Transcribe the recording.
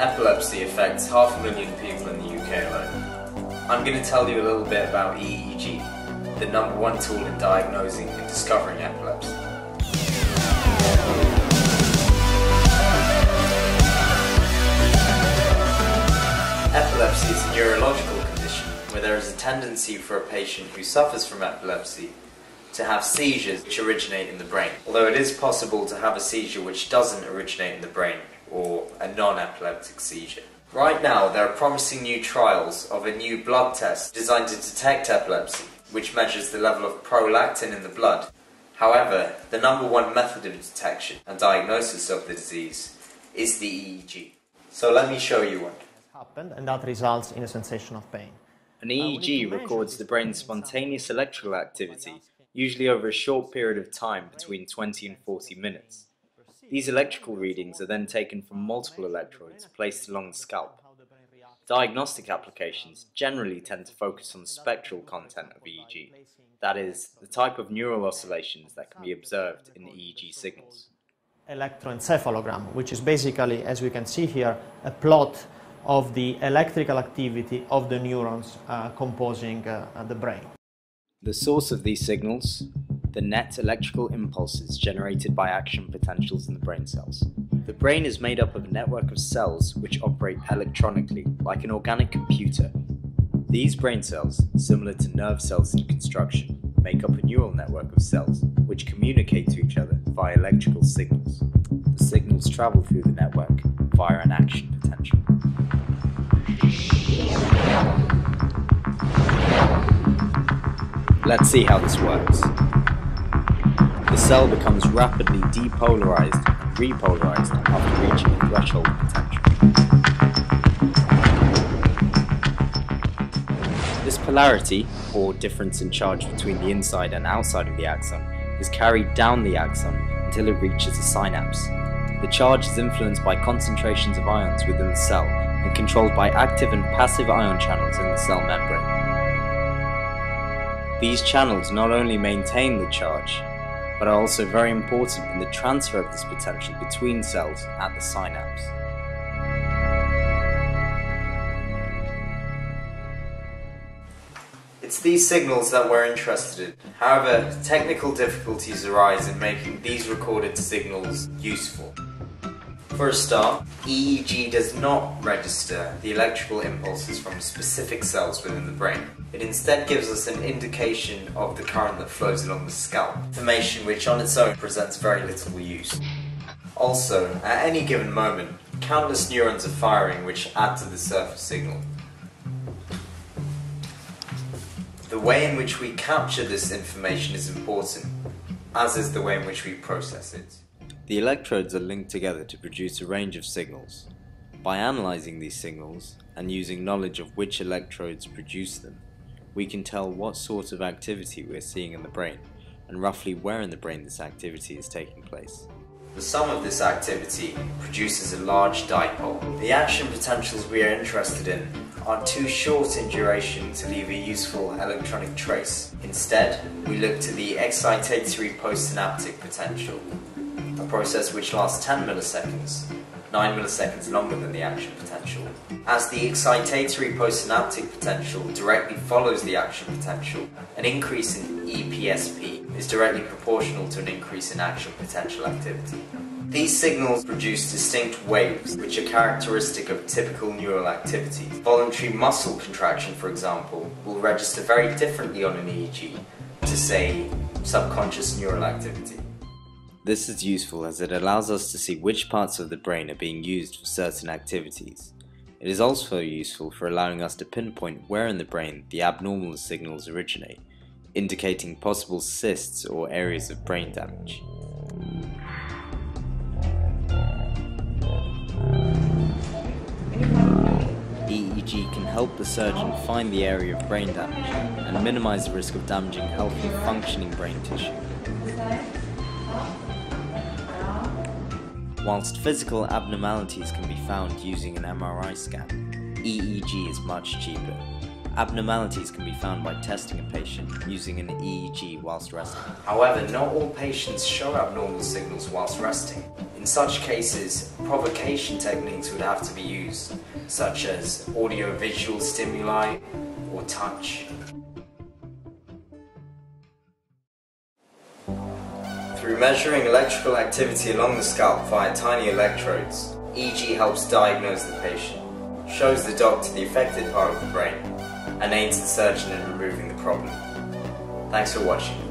Epilepsy affects half a million people in the UK alone. I'm going to tell you a little bit about EEG, the number one tool in diagnosing and discovering epilepsy. Epilepsy is a neurological condition where there is a tendency for a patient who suffers from epilepsy to have seizures which originate in the brain. Although it is possible to have a seizure which doesn't originate in the brain, or a non-epileptic seizure. Right now, there are promising new trials of a new blood test designed to detect epilepsy, which measures the level of prolactin in the blood. However, the number one method of detection and diagnosis of the disease is the EEG. So let me show you one. Happened, and that results in a sensation of pain. An EEG records the brain's spontaneous electrical activity usually over a short period of time between 20 and 40 minutes. These electrical readings are then taken from multiple electrodes placed along the scalp. Diagnostic applications generally tend to focus on spectral content of EEG, that is, the type of neural oscillations that can be observed in the EEG signals. Electroencephalogram, which is basically, as we can see here, a plot of the electrical activity of the neurons uh, composing uh, the brain. The source of these signals, the net electrical impulses generated by action potentials in the brain cells. The brain is made up of a network of cells which operate electronically, like an organic computer. These brain cells, similar to nerve cells in construction, make up a neural network of cells which communicate to each other via electrical signals. The signals travel through the network via an action potential. Let's see how this works. The cell becomes rapidly depolarized repolarized after reaching a threshold potential. This polarity, or difference in charge between the inside and outside of the axon, is carried down the axon until it reaches a synapse. The charge is influenced by concentrations of ions within the cell and controlled by active and passive ion channels in the cell membrane. These channels not only maintain the charge, but are also very important in the transfer of this potential between cells at the synapse. It's these signals that we're interested in. However, technical difficulties arise in making these recorded signals useful. For a start, EEG does not register the electrical impulses from specific cells within the brain. It instead gives us an indication of the current that flows along the scalp, information which on its own presents very little use. Also, at any given moment, countless neurons are firing which add to the surface signal. The way in which we capture this information is important, as is the way in which we process it. The electrodes are linked together to produce a range of signals. By analyzing these signals, and using knowledge of which electrodes produce them, we can tell what sort of activity we're seeing in the brain, and roughly where in the brain this activity is taking place. The sum of this activity produces a large dipole. The action potentials we are interested in are too short in duration to leave a useful electronic trace. Instead, we look to the excitatory postsynaptic potential, a process which lasts 10 milliseconds, 9 milliseconds longer than the action potential. As the excitatory postsynaptic potential directly follows the action potential, an increase in EPSP is directly proportional to an increase in action potential activity. These signals produce distinct waves, which are characteristic of typical neural activity. Voluntary muscle contraction, for example, will register very differently on an EEG to, say, subconscious neural activity. This is useful as it allows us to see which parts of the brain are being used for certain activities. It is also useful for allowing us to pinpoint where in the brain the abnormal signals originate, indicating possible cysts or areas of brain damage. EEG can help the surgeon find the area of brain damage and minimize the risk of damaging healthy functioning brain tissue. Whilst physical abnormalities can be found using an MRI scan, EEG is much cheaper. Abnormalities can be found by testing a patient using an EEG whilst resting. However, not all patients show abnormal signals whilst resting. In such cases, provocation techniques would have to be used, such as audio-visual stimuli or touch. Measuring electrical activity along the scalp via tiny electrodes, EEG helps diagnose the patient, shows the doctor the affected part of the brain, and aids the surgeon in removing the problem. Thanks for watching.